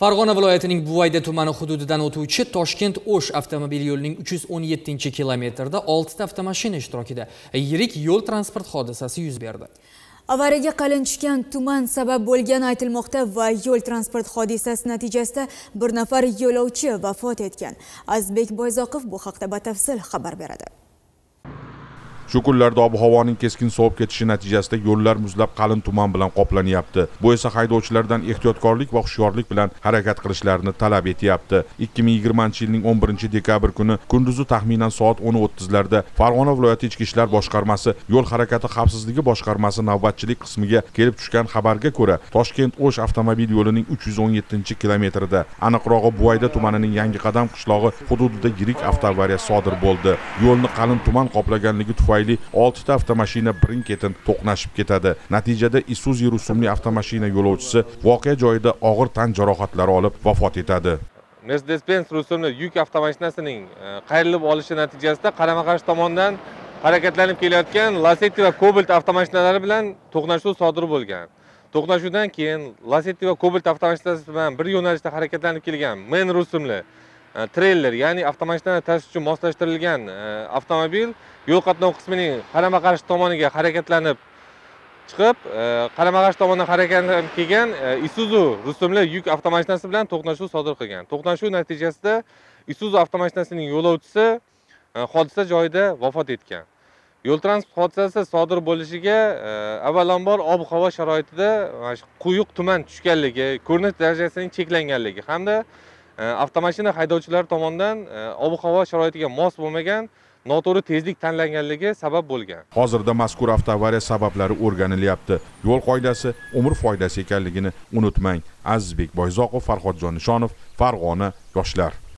farg'ona viloyatining buvayda tumani hududidan o'tuvchi toshkent o'sh avtomobil yo'lining 317 kilometrida 6 ta avtomashina ishtirokida yirik yo'l transport hodisasi yuz berdi. Avariyaga qalin tushgan tuman sabab bo'lgani aytilmoqda va yo'l transport hodisasi natijasida bir nafar yo'lovchi vafot etgan. Azbek boyzoqov bu haqda batafsil xabar beradi. Shu kunlarda ob havoning keskin sovib ketishi natijasida yo'llar muzlab qalin tuman bilan qoplanyapti. Bu esa haydovchilardan ehtiyotkorlik va hushyorlik bilan harakat qilishlarini talab etyapti. ikki ming yigirmanchi yilning o'n birinchi dekabr kuni kunduzi taxminan soat o'n o'ttizlarda farg'ona viloyati ichki ishlar boshqarmasi yo'l harakati xavfsizligi boshqarmasi navbatchilik qismiga kelib tushgan xabarga ko'ra toshkent o'sh avtomobil yo'lining uch yuz o'n yettinchi kilometrida aniqrog'i buvayda tumanining yangi qadam qishlog'i hududida yirik avtoavariya sodir bo'ldi. Yo'lni qalin tuman qoplaganligi tufayli tufayli oltita avtomashina birin ketin to'qnashib ketadi. Natijada isuzu rusumli avtomashina yo'lovchisi voqea joyida og'ir tan jarohatlari olib vafot etadi. Mercedes benz rusumli yuk avtomashinasining e, qayrilib olishi natijasida qarama qarshi tomondan harakatlanib kelayotgan lasetti va cobalt avtomashinalari bilan to'qnashuv sodir bo'lgan. To'qnashuvdan keyin lasetti va cobalt avtomashinasi bilan bir yo'nalishda harakatlanib kelgan men rusumli treyler ya'ni avtomashinani tashish uchun moslashtirilgan э, avtomobil yo'l qatnov qismining qarama qarshi tomoniga harakatlanib chiqib э, qarama qarshi tomondan harakatlanib kelgan э, isuzu rusumli yuk avtomashinasi bilan to'qnashuv sodir qilgan. To'qnashuv natijasida isuzu avtomashinasining yo'lovchisi e, hodisa joyida vafot etgan. Yo'l transport hodisasi sodir bo'lishiga e, avvalambor ob havo sharoitida e, quyuq tuman tushganligi ko'rinish darajasining cheklanganligi hamda Э, avtomashina haydovchilari tomonidan э, ob havo sharoitiga mos bo'lmagan noto'g'ri tezlik tanlanganligi sabab bo'lgan. Hozirda mazkur avtoavariya sabablari o'rganilyapti. Yo'l qoidasi umr foydasi ekanligini unutmang. Azizbek boyzoqov farhodjon nishonov farg'ona yoshlar.